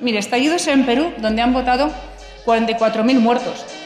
Mire, estallidos en Perú, donde han votado 44.000 muertos.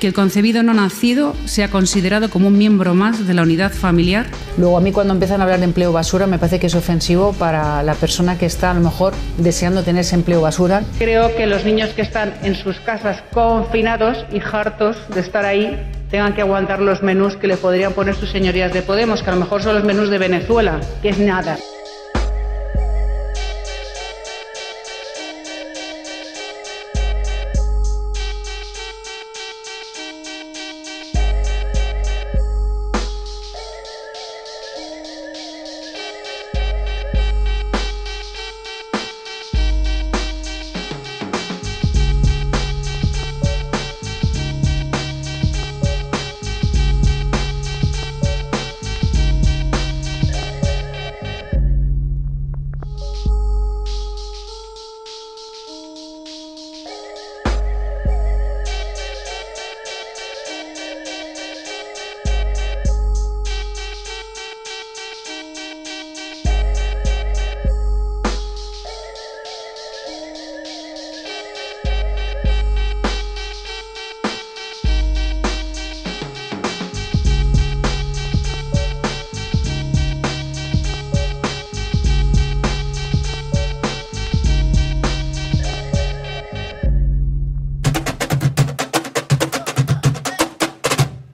Que el concebido no nacido sea considerado como un miembro más de la unidad familiar. Luego a mí cuando empiezan a hablar de empleo basura me parece que es ofensivo para la persona que está a lo mejor deseando tener ese empleo basura. Creo que los niños que están en sus casas confinados y hartos de estar ahí tengan que aguantar los menús que le podrían poner sus señorías de Podemos, que a lo mejor son los menús de Venezuela, que es nada.